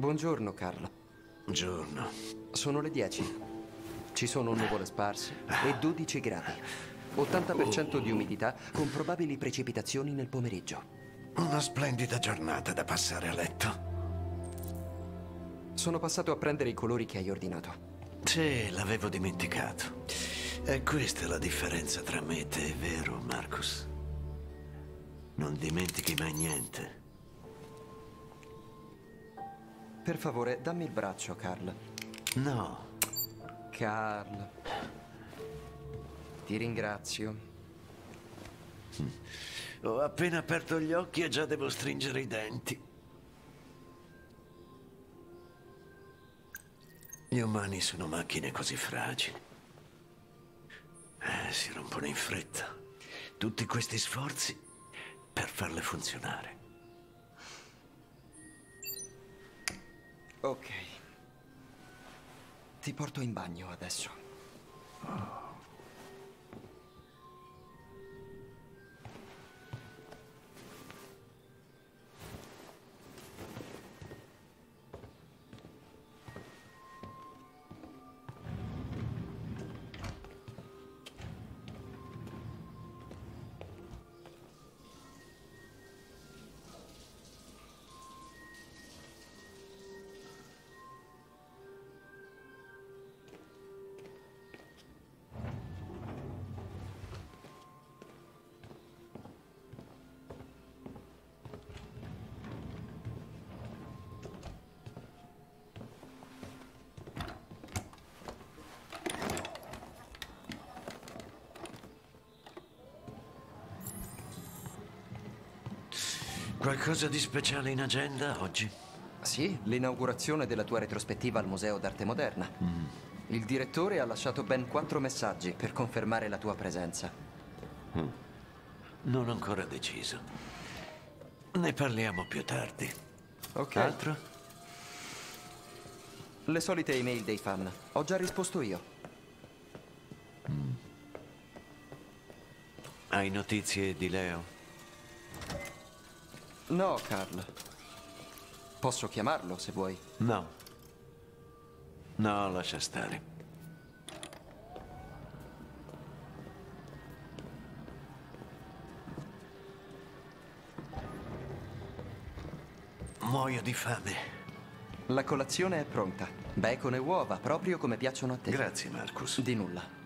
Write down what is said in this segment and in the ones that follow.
Buongiorno, Carlo. Buongiorno. Sono le 10. Ci sono nuvole sparse e 12 gradi. 80% di umidità con probabili precipitazioni nel pomeriggio. Una splendida giornata da passare a letto. Sono passato a prendere i colori che hai ordinato. Sì, l'avevo dimenticato. E questa è la differenza tra me e te, vero, Marcus? Non dimentichi mai niente. Per favore, dammi il braccio, Carl. No, Carl. Ti ringrazio. ho appena aperto gli occhi e già devo stringere i denti. Gli umani sono macchine così fragili. Eh, si rompono in fretta. Tutti questi sforzi per farle funzionare. Ok. Ti porto in bagno adesso. Qualcosa di speciale in agenda oggi? Sì, l'inaugurazione della tua retrospettiva al Museo d'Arte Moderna. Il direttore ha lasciato ben quattro messaggi per confermare la tua presenza. Non ho ancora deciso. Ne parliamo più tardi. Ok. Altro? Le solite email dei fan. Ho già risposto io. Hai notizie di Leo? No, Carl. Posso chiamarlo se vuoi. No. No, lascia stare. Muoio di fame. La colazione è pronta. Bacon e uova, proprio come piacciono a te. Grazie, Marcus. Di nulla.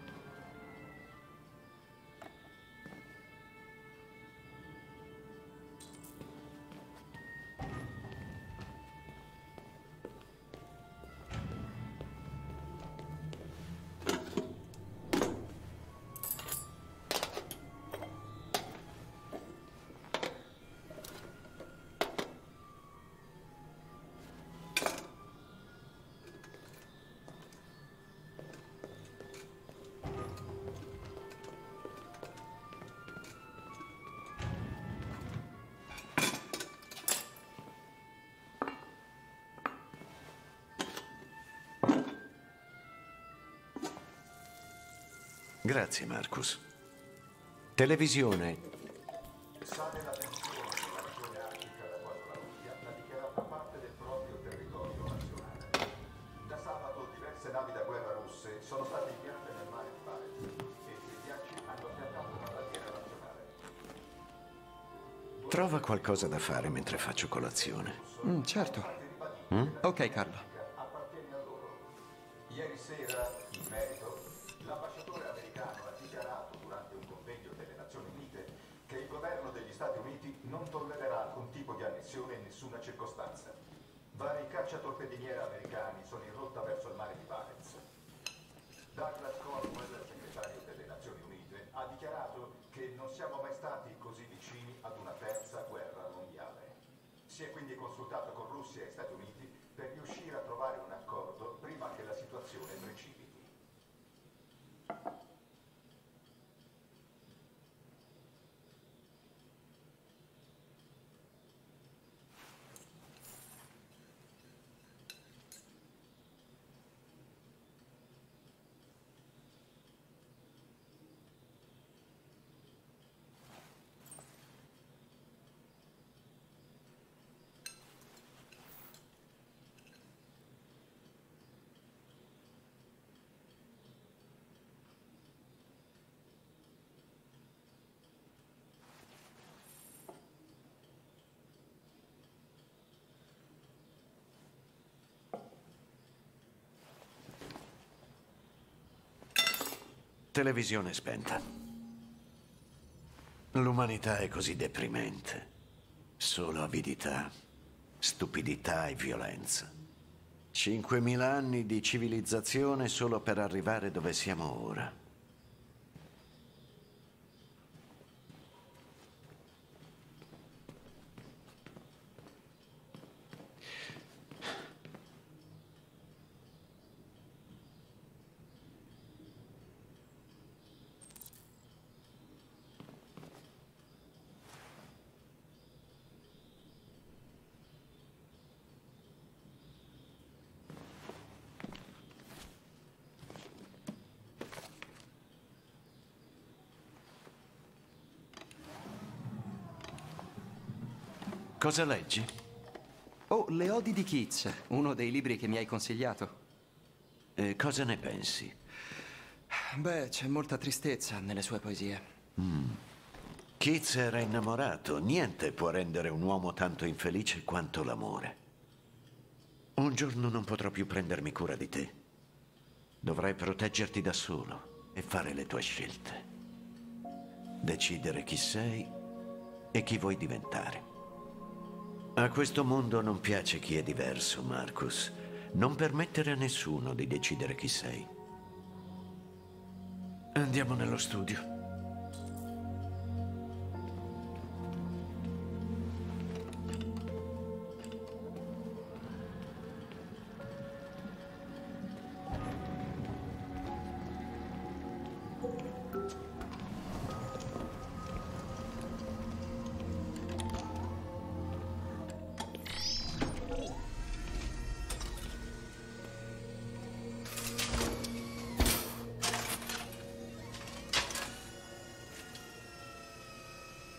Una bandiera nazionale. Trova qualcosa da fare mentre faccio colazione. Mm, certo. Ok, Carlo. Si è quindi consultato con Russia e Stati Televisione spenta. L'umanità è così deprimente. Solo avidità, stupidità e violenza. 5.000 anni di civilizzazione solo per arrivare dove siamo ora. Cosa leggi? Oh, Le odi di Keats, uno dei libri che mi hai consigliato. E cosa ne pensi? Beh, c'è molta tristezza nelle sue poesie. Keats era innamorato. Niente può rendere un uomo tanto infelice quanto l'amore. Un giorno non potrò più prendermi cura di te. Dovrai proteggerti da solo e fare le tue scelte. Decidere chi sei e chi vuoi diventare. A questo mondo non piace chi è diverso, Marcus. Non permettere a nessuno di decidere chi sei. Andiamo nello studio.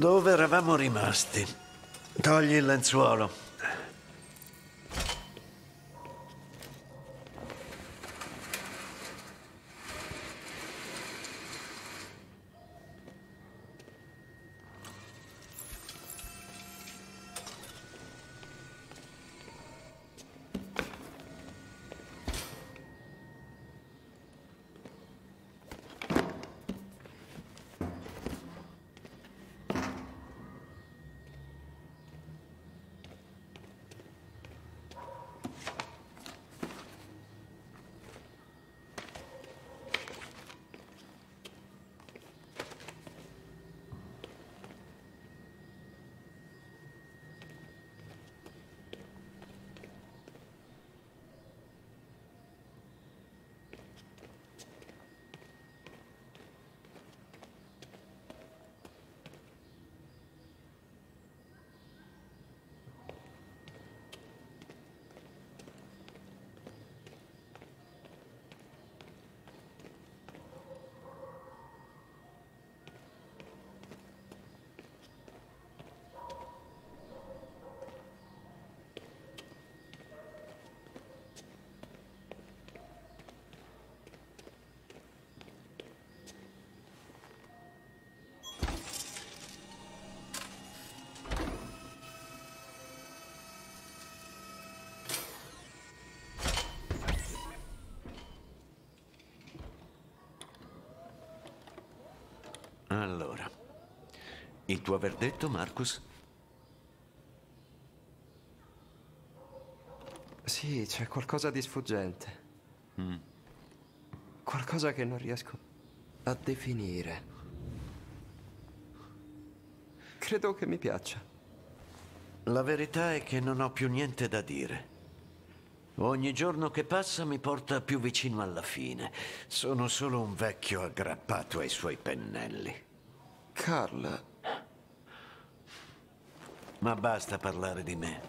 Dove eravamo rimasti? Togli il lenzuolo. Allora, il tuo verdetto, Marcus? Sì, c'è qualcosa di sfuggente. Qualcosa che non riesco a definire. Credo che mi piaccia. La verità è che non ho più niente da dire. Ogni giorno che passa mi porta più vicino alla fine. Sono solo un vecchio aggrappato ai suoi pennelli. Carl, Ma basta parlare di me.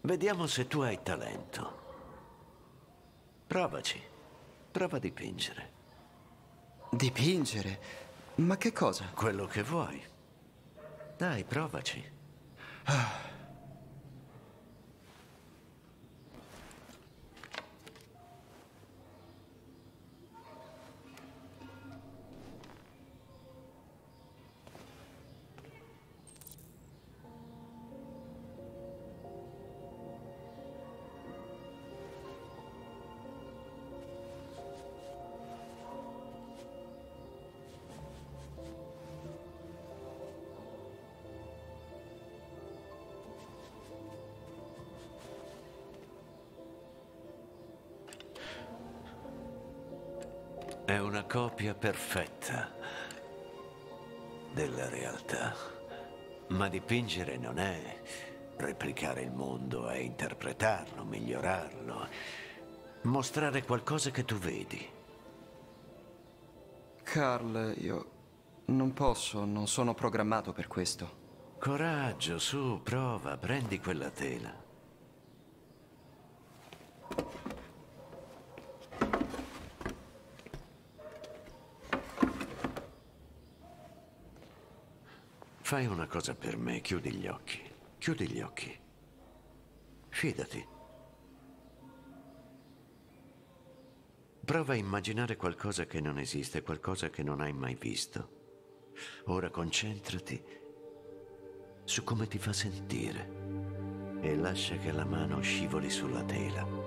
Vediamo se tu hai talento. Provaci. Prova a dipingere. dipingere? Ma che cosa? Quello che vuoi. Dai, provaci. È perfetta della realtà. Ma dipingere non è replicare il mondo, è interpretarlo, migliorarlo, mostrare qualcosa che tu vedi. Carl, io non posso, non sono programmato per questo. Coraggio, su, prova, prendi quella tela. Fai una cosa per me, chiudi gli occhi. Chiudi gli occhi. Fidati. Prova a immaginare qualcosa che non esiste, qualcosa che non hai mai visto. Ora concentrati su come ti fa sentire e lascia che la mano scivoli sulla tela.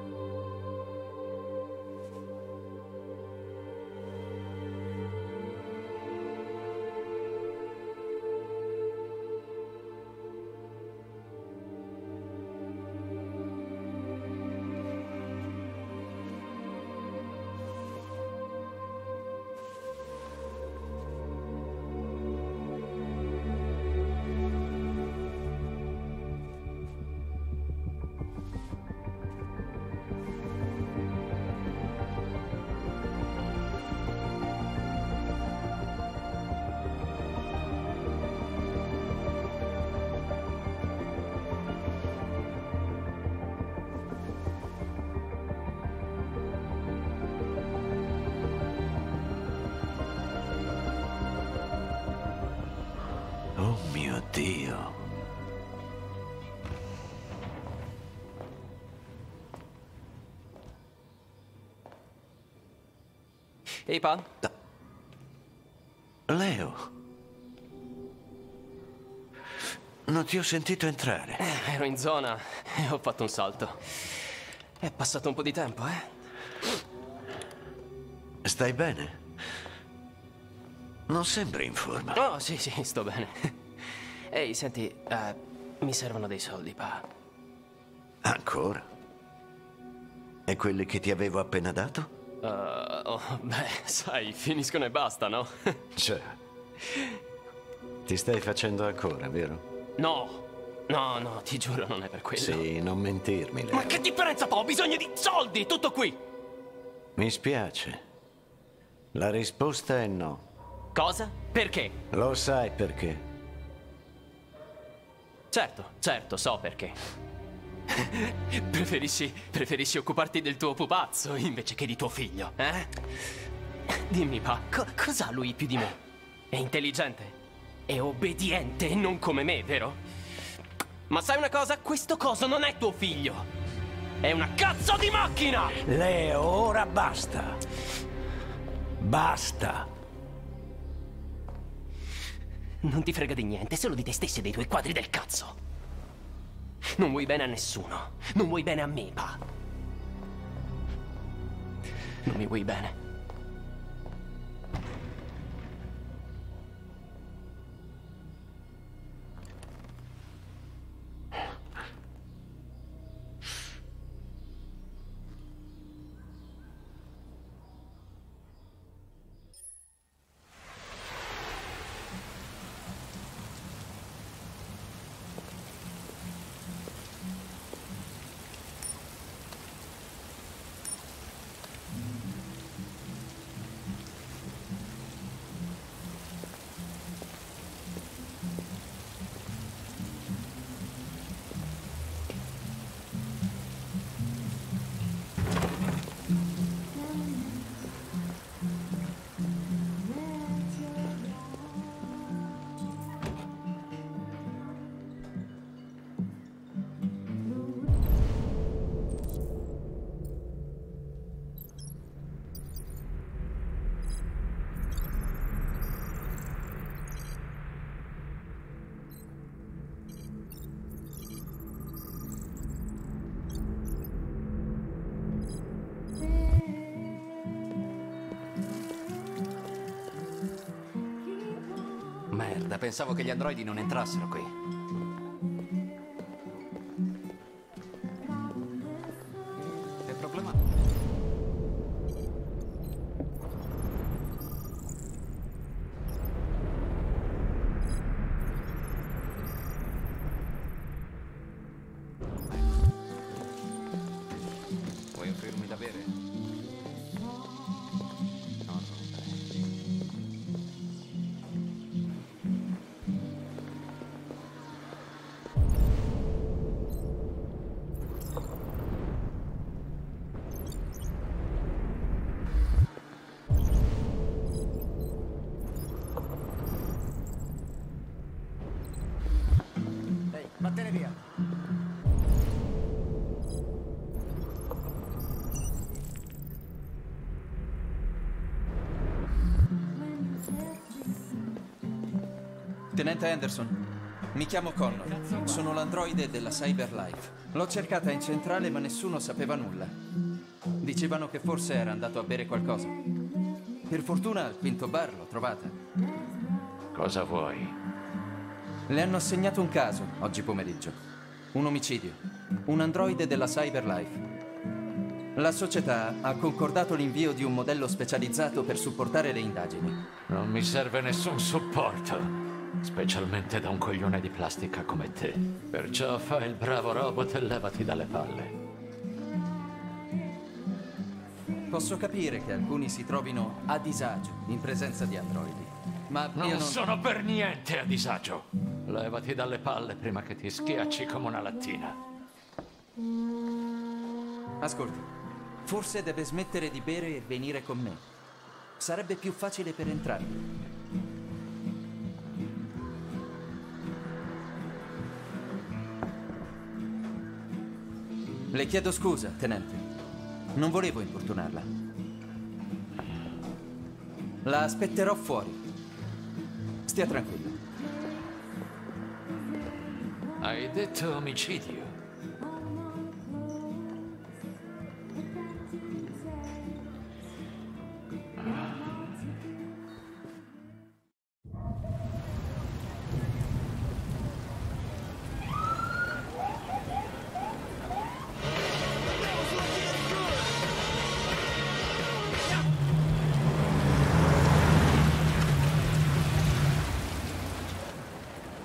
Ehi, Pa? Leo. Non ti ho sentito entrare. Eh, ero in zona e ho fatto un salto. È passato un po' di tempo, eh? Stai bene? Non sembri in forma. Oh, sì, sì, sto bene. Ehi, senti, eh, mi servono dei soldi, Pa. Ancora? E quelli che ti avevo appena dato? Uh, oh, beh, sai, finiscono e basta, no? Cioè. Ti stai facendo ancora, vero? no, no, no, ti giuro, non è per quello. Sì, non mentirmi, Leo. Ma che differenza fa? Ho bisogno di soldi, tutto qui. Mi spiace. La risposta è no. Cosa? Perché? Lo sai perché? Certo, certo, so perché. preferisci, preferisci occuparti del tuo pupazzo invece che di tuo figlio, eh? Dimmi, Pa, co- cos'ha lui più di me? È intelligente? È obbediente, non come me, vero? Ma sai una cosa? Questo coso non è tuo figlio! È una cazzo di macchina! Leo, ora basta. Basta. Non ti frega di niente, solo di te stessi e dei tuoi quadri del cazzo. Non vuoi bene a nessuno. Non vuoi bene a me, Pa. Non mi vuoi bene. Merda, pensavo che gli androidi non entrassero qui. Tenente Anderson, mi chiamo Connor. Sono l'androide della Cyberlife. L'ho cercata in centrale ma nessuno sapeva nulla. Dicevano che forse era andato a bere qualcosa. Per fortuna al quinto bar l'ho trovata. Cosa vuoi? Le hanno assegnato un caso oggi pomeriggio. Un omicidio. Un androide della Cyberlife. La società ha concordato l'invio di un modello specializzato per supportare le indagini. Non mi serve nessun supporto, specialmente da un coglione di plastica come te. Perciò fai il bravo robot e levati dalle palle. Posso capire che alcuni si trovino a disagio in presenza di androidi, ma Non, non... sono per niente a disagio. Levati dalle palle prima che ti schiacci come una lattina. Ascolti, forse deve smettere di bere e venire con me. Sarebbe più facile per entrambi. Le chiedo scusa, tenente. Non volevo importunarla. La aspetterò fuori. Stia tranquillo. Hai detto omicidio.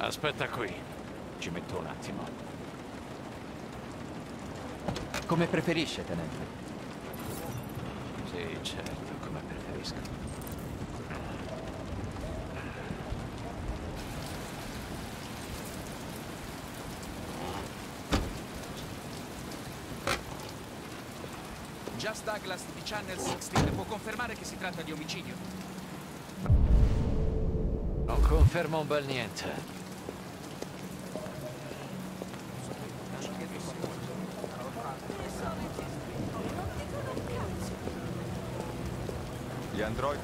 Aspetta qui. Ci metto un attimo. Come preferisce, tenente. Sì, certo, come preferisco. Just Douglas di Channel 16 può confermare che si tratta di omicidio. Non confermo un bel niente.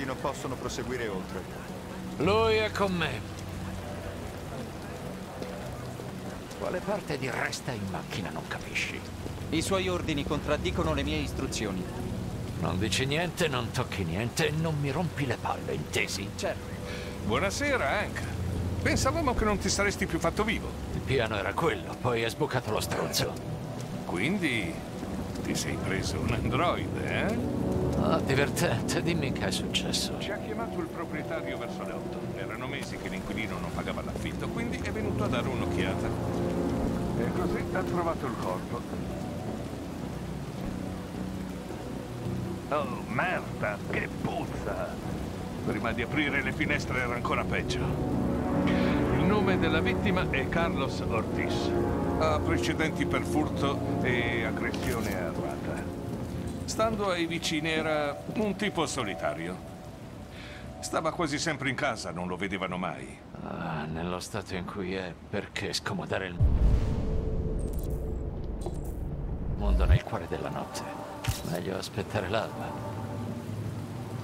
Androidi non possono proseguire oltre. Lui è con me. Quale parte di resta in macchina non capisci? I suoi ordini contraddicono le mie istruzioni. Non dici niente, non tocchi niente e non mi rompi le palle, intesi? Certo. Buonasera, Hank. Pensavamo che non ti saresti più fatto vivo. Il piano era quello, poi è sbucato lo stronzo. Quindi ti sei preso un androide, eh? Ah, divertente, dimmi che è successo. Ci ha chiamato il proprietario verso le 8. Erano mesi che l'inquilino non pagava l'affitto, quindi è venuto a dare un'occhiata. E così ha trovato il corpo. Oh, merda, che puzza! Prima di aprire le finestre era ancora peggio. Il nome della vittima è Carlos Ortiz. Ha precedenti per furto e aggressione armata. Stando ai vicini era un tipo solitario. Stava quasi sempre in casa, non lo vedevano mai. Ah, nello stato in cui è, perché scomodare il mondo nel cuore della notte? Meglio aspettare l'alba.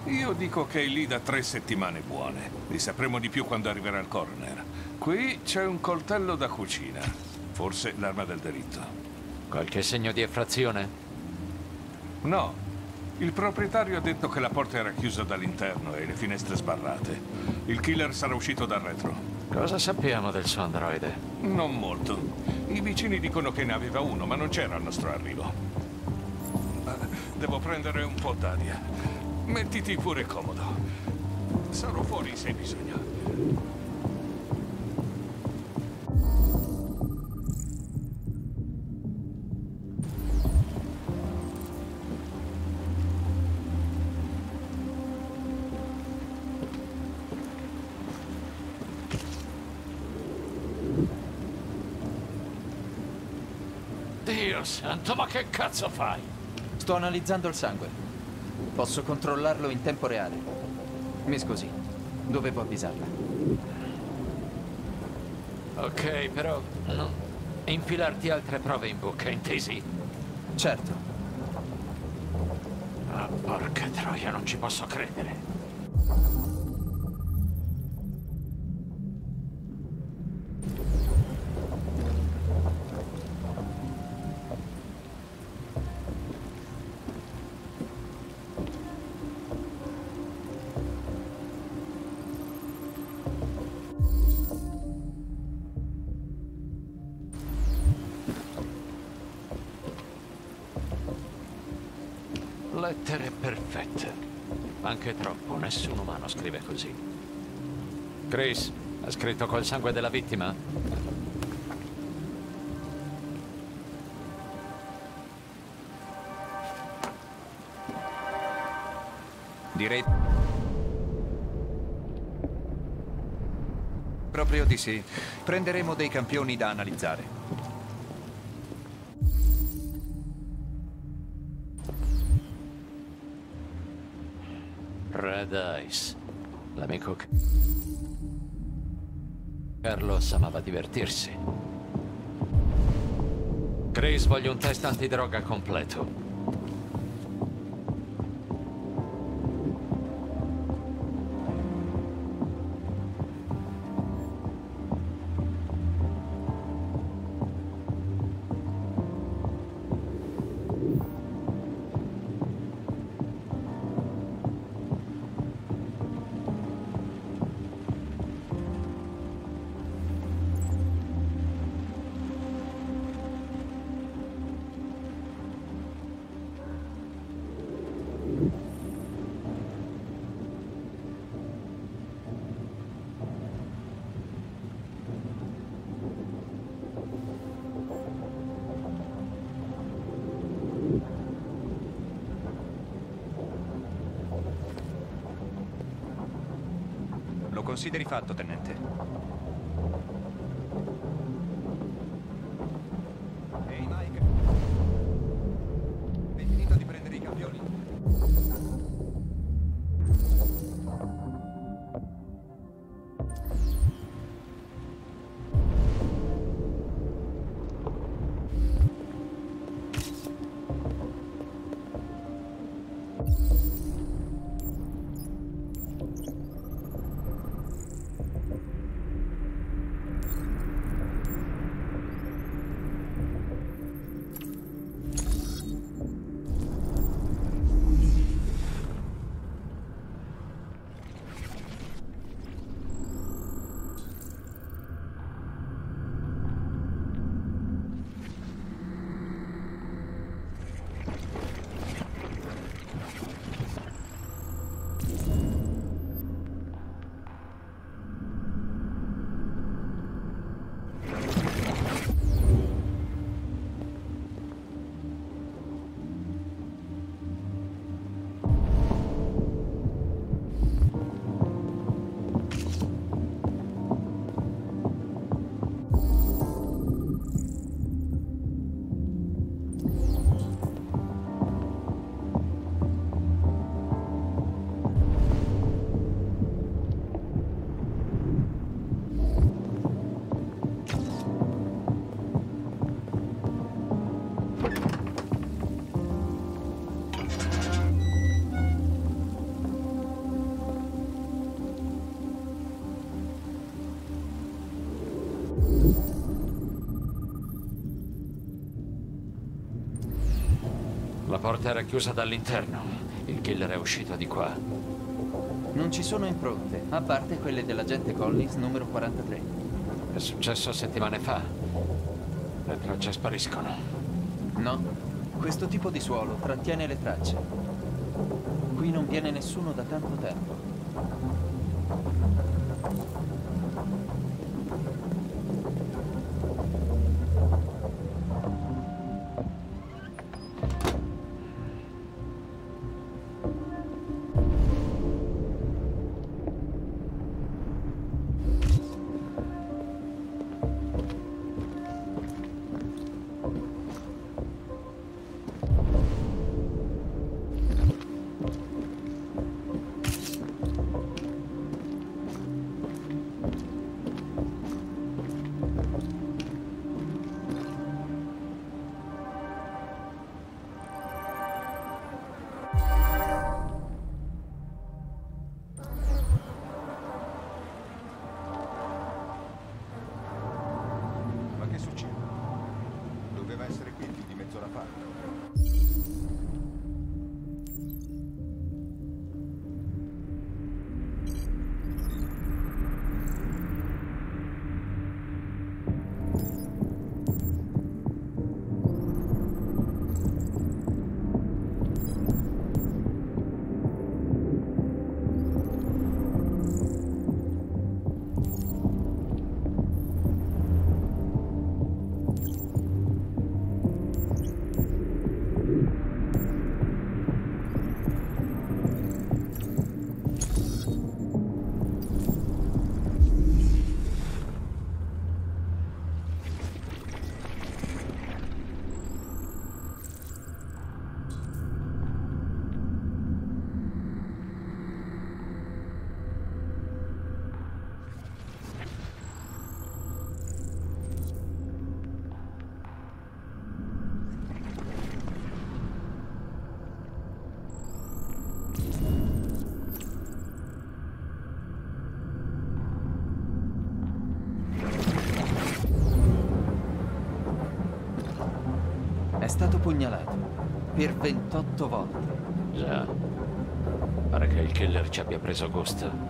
Io dico che è lì da tre settimane buone. Ne sapremo di più quando arriverà il coroner. Qui c'è un coltello da cucina. Forse l'arma del delitto. Qualche segno di effrazione? No. Il proprietario ha detto che la porta era chiusa dall'interno e le finestre sbarrate. Il killer sarà uscito dal retro. Cosa sappiamo del suo androide? Non molto. I vicini dicono che ne aveva uno, ma non c'era al nostro arrivo. Eh, Devo prendere un po' d'aria. Mettiti pure comodo. Sarò fuori se hai bisogno. Dio santo, ma che cazzo fai? Sto analizzando il sangue. Posso controllarlo in tempo reale. Mi scusi, dovevo avvisarla. Ok, però... no. infilarti altre prove in bocca, intesi? Certo. Ah, porca troia, non ci posso credere. Sangue della vittima? Direi... Proprio di sì. Prenderemo dei campioni da analizzare. Red Ice. L'amico. Carlos amava divertirsi. Chris, voglio un test antidroga completo. Lo consideri fatto, tenente. Ehi, Mike. Hai finito di prendere i campioni? Era chiusa dall'interno. Il killer è uscito di qua. Non ci sono impronte, a parte quelle dell'agente Collins numero 43. È successo settimane fa. Le tracce spariscono. No, questo tipo di suolo trattiene le tracce. Qui non viene nessuno da tanto tempo. Pugnalato per 28 volte. Già. Pare che il killer ci abbia preso gusto.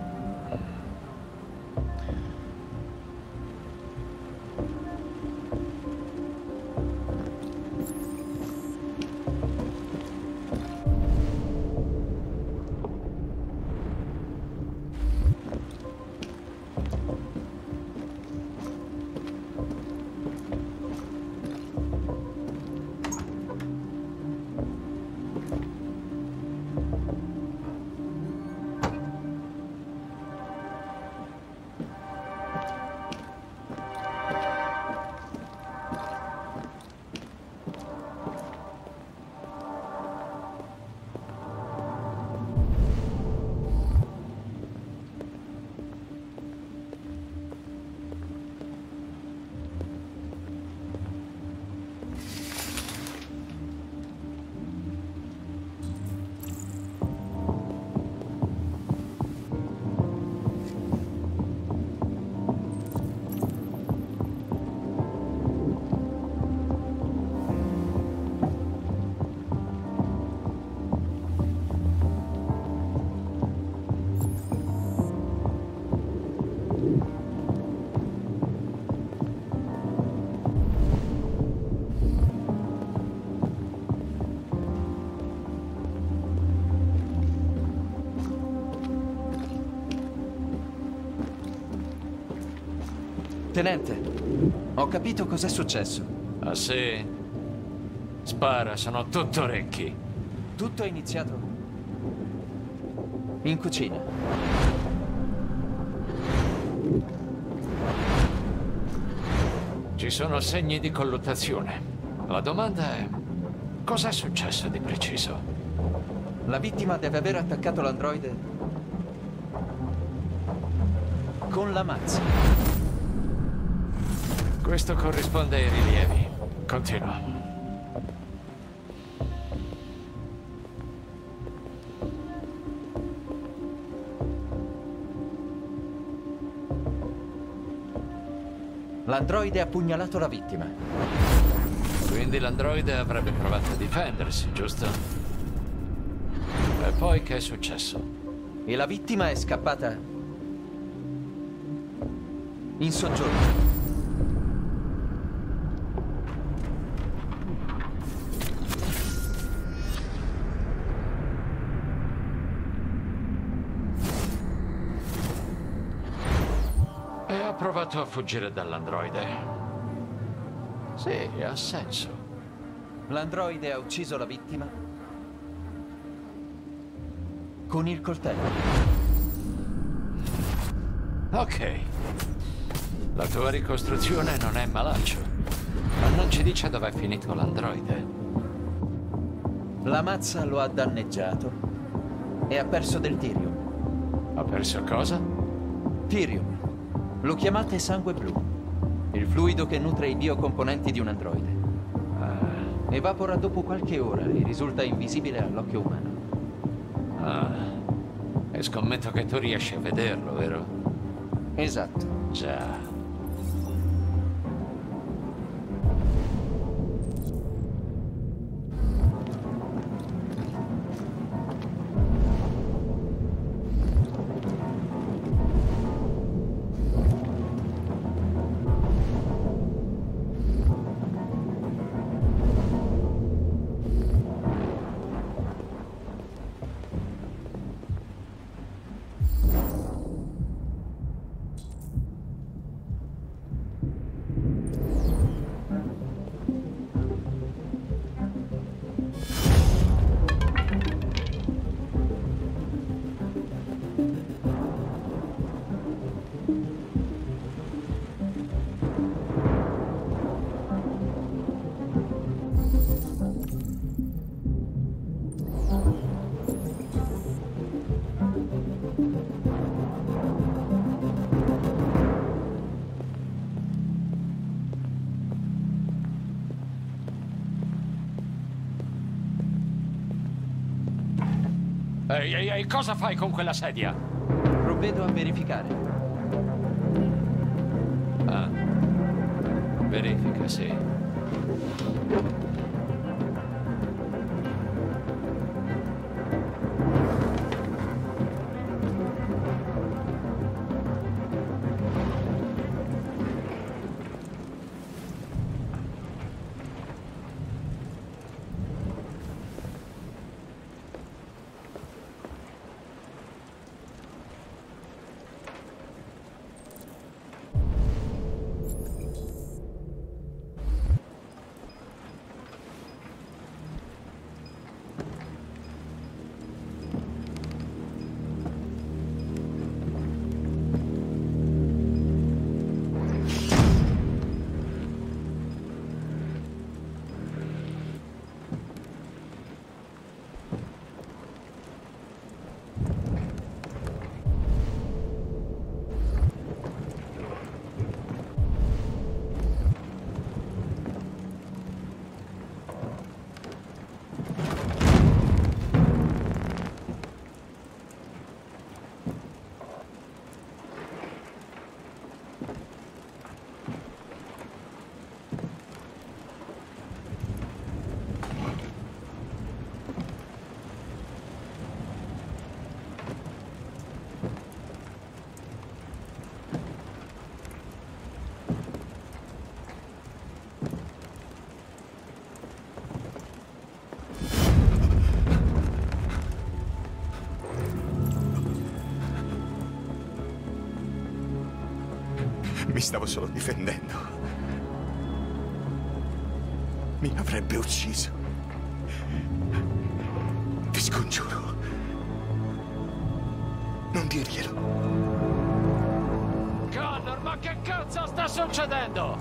Tenente, ho capito cos'è successo. Ah sì? Spara, sono tutto orecchi. Tutto è iniziato in cucina. Ci sono segni di colluttazione. La domanda è... Cos'è successo di preciso? La vittima deve aver attaccato l'androide con la mazza. Questo corrisponde ai rilievi. Continua. L'androide ha pugnalato la vittima. Quindi l'androide avrebbe provato a difendersi, giusto? E poi che è successo? E la vittima è scappata in soggiorno. Provato a fuggire dall'androide. Sì, ha senso. L'androide ha ucciso la vittima con il coltello. Ok. La tua ricostruzione non è malaccio. Ma non ci dice dove è finito l'androide. La mazza lo ha danneggiato e ha perso del tirium. Ha perso cosa? Tirium. Lo chiamate sangue blu. Il fluido che nutre i biocomponenti di un androide. Evapora dopo qualche ora e risulta invisibile all'occhio umano. Ah. E scommetto che tu riesci a vederlo, vero? Esatto. Già. Ehi, ehi, cosa fai con quella sedia? Provvedo a verificare. Mi stavo solo difendendo. Mi avrebbe ucciso. Ti scongiuro. Non dirglielo. Connor, ma che cazzo sta succedendo?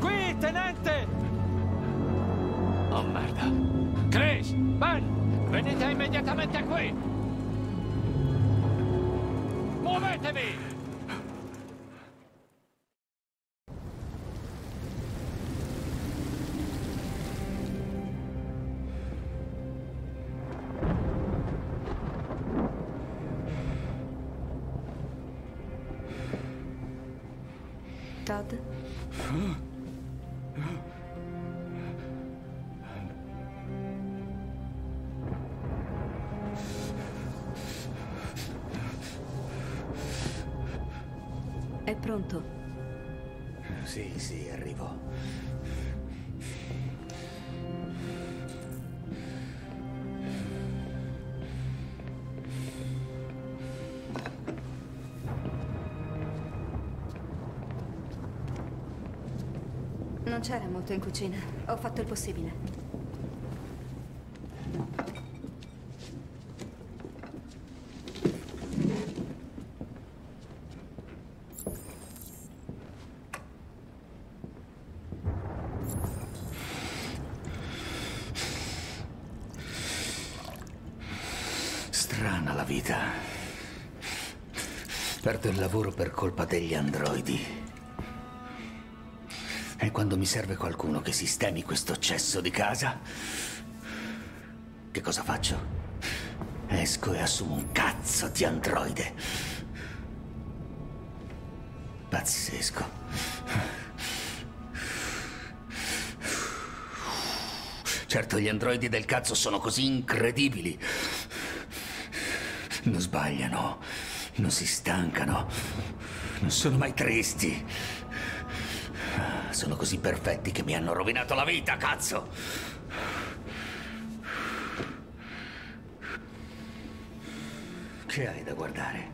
Qui, tenente! Oh merda. Chris, Ben, venite immediatamente qui! heavy. Non c'era molto in cucina. Ho fatto il possibile. Strana la vita. Perdo il lavoro per colpa degli androidi. Quando mi serve qualcuno che sistemi questo cesso di casa, che cosa faccio? Esco e assumo un cazzo di androide. Pazzesco. Certo, gli androidi del cazzo sono così incredibili. Non sbagliano, non si stancano, non sono mai tristi. Sono così perfetti che mi hanno rovinato la vita, cazzo! Che hai da guardare?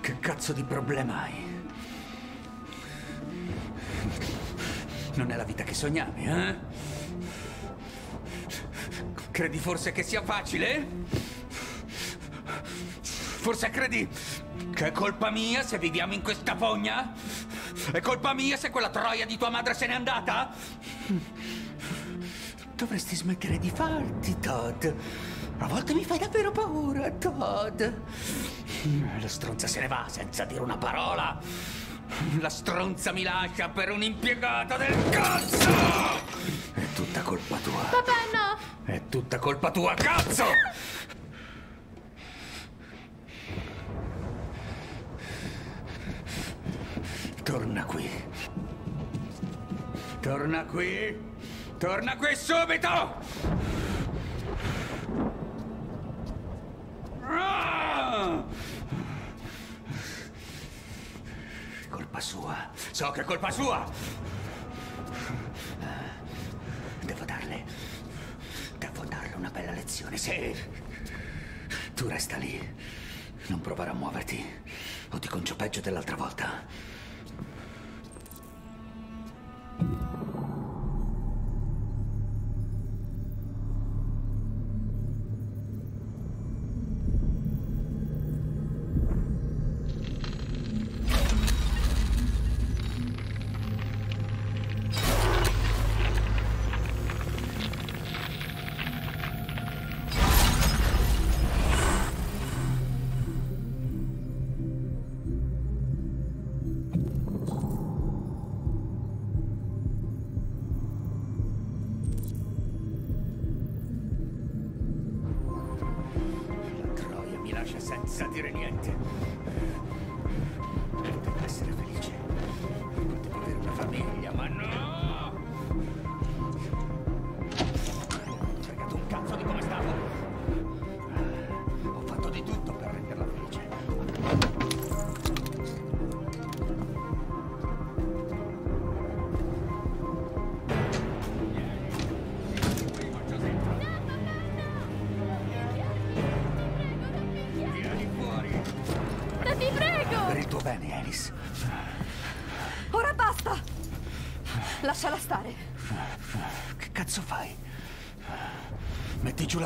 Che cazzo di problema hai? Non è la vita che sognavi, eh? Credi forse che sia facile? Forse credi che è colpa mia se viviamo in questa fogna? È colpa mia se quella troia di tua madre se n'è andata? Dovresti smettere di farti, Todd. A volte mi fai davvero paura, Todd. La stronza se ne va senza dire una parola. La stronza mi lascia per un'impiegata del cazzo! È tutta colpa tua. Papà, no! È tutta colpa tua, cazzo! Torna qui. Torna qui. Torna qui subito! Colpa sua. So che è colpa sua. Devo darle. Devo darle una bella lezione, sì. Tu resta lì. Non provare a muoverti. O ti concio peggio dell'altra volta. Thank you.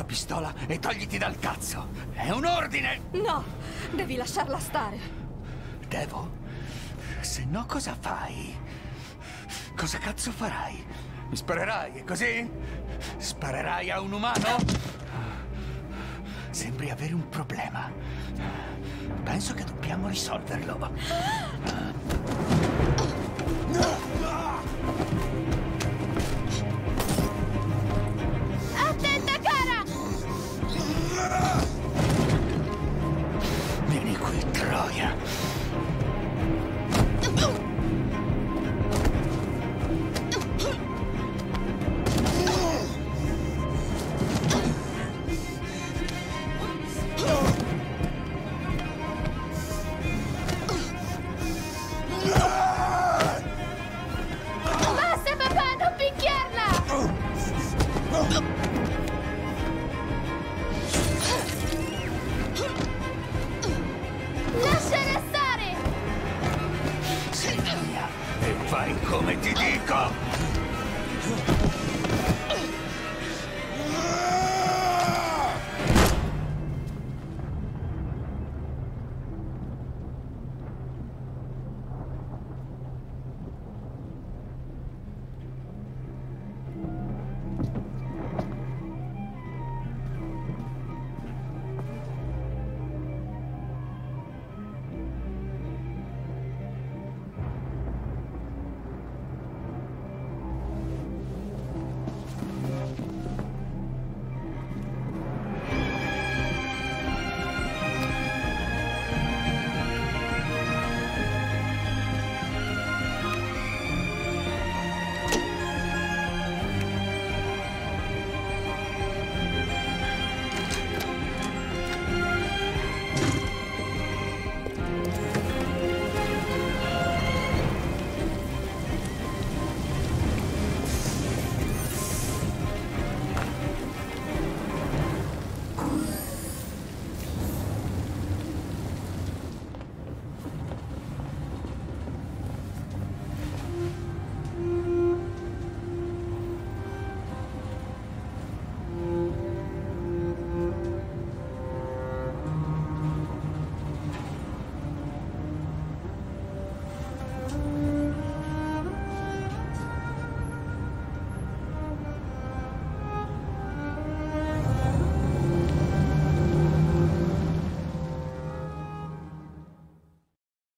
Pistola e togliti dal cazzo. È un ordine! No, devi lasciarla stare. Devo? Se no cosa fai? Cosa cazzo farai? Mi sparerai, è così? Sparerai a un umano? Sembri avere un problema. Penso che dobbiamo risolverlo.